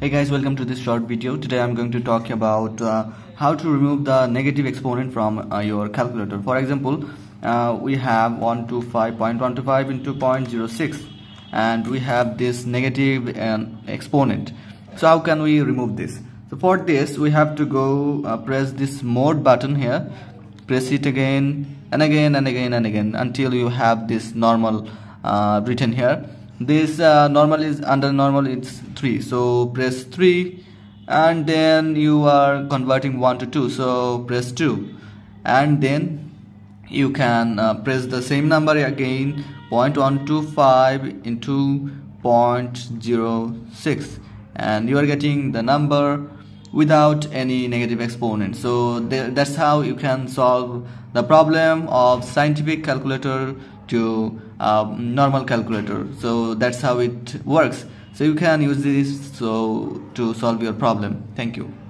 Hey guys, welcome to this short video. Today I'm going to talk about uh, how to remove the negative exponent from uh, your calculator. For example, uh, we have 125.125 into 0.06 and we have this negative uh, exponent. So how can we remove this? So for this we have to go uh, press this mode button here, press it again and again and again and again until you have this normal uh, written here this uh, normal is under normal it's 3 so press 3 and then you are converting 1 to 2 so press 2 and then you can uh, press the same number again 0.125 into 0.06 and you are getting the number without any negative exponent. So that's how you can solve the problem of scientific calculator to um, normal calculator. So that's how it works. So you can use this so to solve your problem. Thank you